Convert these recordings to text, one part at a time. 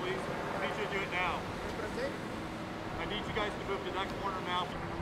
Please. I need you to do it now. I need you guys to move to that corner now.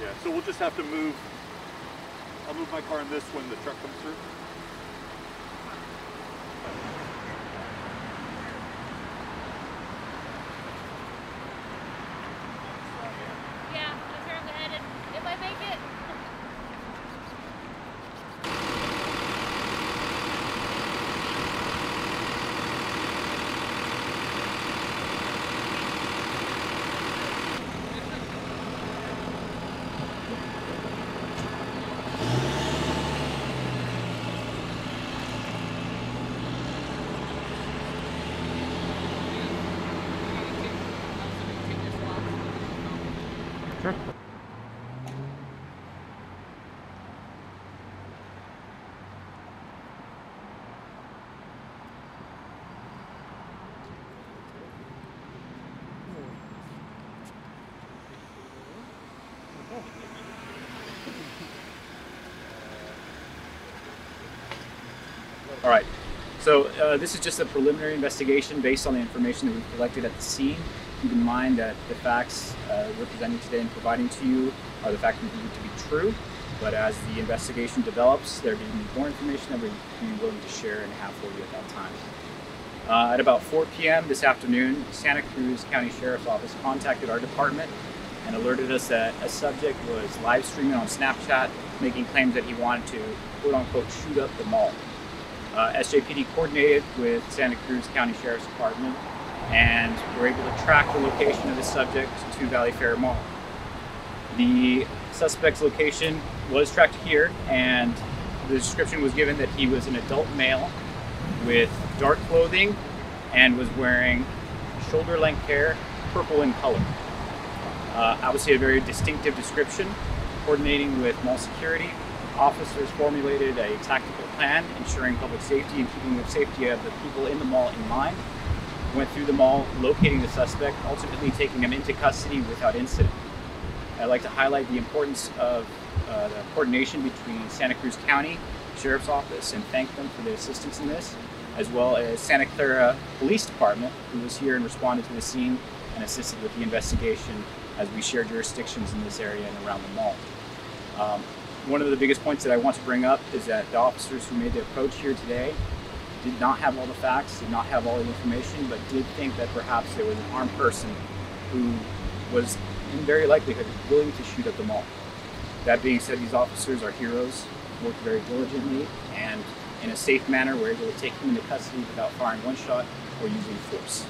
Yeah, so we'll just have to move. I'll move my car in this when the truck comes through. All right, so uh, this is just a preliminary investigation based on the information that we've collected at the scene. Keep in mind that the facts uh, we're presenting today and providing to you are the facts we believe to be true. But as the investigation develops, there may be more information that we'd be willing to share and have for you at that time. Uh, at about 4 p.m. this afternoon, Santa Cruz County Sheriff's Office contacted our department and alerted us that a subject was live streaming on Snapchat, making claims that he wanted to quote unquote shoot up the mall. Uh, SJPD coordinated with Santa Cruz County Sheriff's Department and we're able to track the location of the subject to Valley Fair Mall. The suspect's location was tracked here, and the description was given that he was an adult male with dark clothing and was wearing shoulder length hair, purple in color. Uh, obviously, a very distinctive description. Coordinating with mall security, officers formulated a tactical plan ensuring public safety and keeping the safety of the people in the mall in mind. Went through the mall, locating the suspect, ultimately taking him into custody without incident. I'd like to highlight the importance of uh, the coordination between Santa Cruz County Sheriff's Office and thank them for their assistance in this, as well as Santa Clara Police Department, who was here and responded to the scene and assisted with the investigation as we share jurisdictions in this area and around the mall. Um, one of the biggest points that I want to bring up is that the officers who made the approach here today did not have all the facts, did not have all the information, but did think that perhaps there was an armed person who was, in very likelihood, willing to shoot at the mall. That being said, these officers are heroes, worked very diligently, and in a safe manner were able to take him into custody without firing one shot or using force.